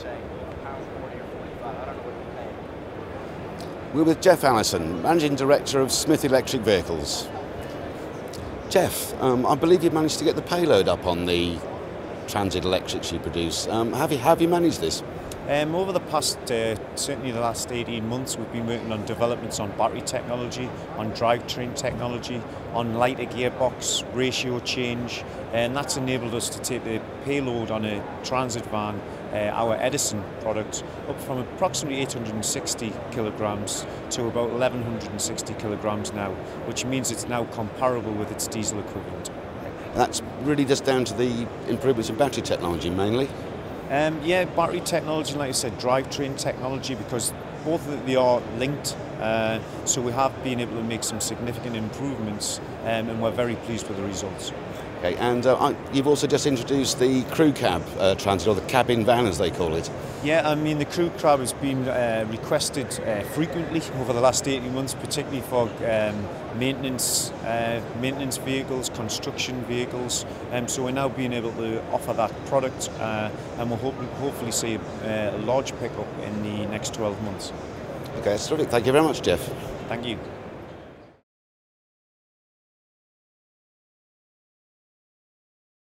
saying pound forty or forty-five. I don't know what you're paying. We're with Geoff Allison, Managing Director of Smith Electric Vehicles. Geoff, um, I believe you managed to get the payload up on the transit electrics you produce. Um, have, you, have you managed this? Um, over the past, uh, certainly the last 18 months, we've been working on developments on battery technology, on drivetrain technology, on lighter gearbox, ratio change, and that's enabled us to take the payload on a transit van, uh, our Edison product, up from approximately 860 kilograms to about 1160 kilograms now, which means it's now comparable with its diesel equivalent. That's really just down to the improvements in battery technology mainly. Um, yeah, battery technology, like I said, drivetrain technology, because both they are linked. Uh, so we have been able to make some significant improvements, um, and we're very pleased with the results. Okay, and uh, you've also just introduced the crew cab uh, transit, or the cabin van as they call it. Yeah, I mean the crew cab has been uh, requested uh, frequently over the last 18 months, particularly for um, maintenance, uh, maintenance vehicles, construction vehicles. Um, so we're now being able to offer that product, uh, and we'll hope, hopefully see a, a large pickup in the next 12 months. Okay, that's terrific. Thank you very much, Geoff. Thank you.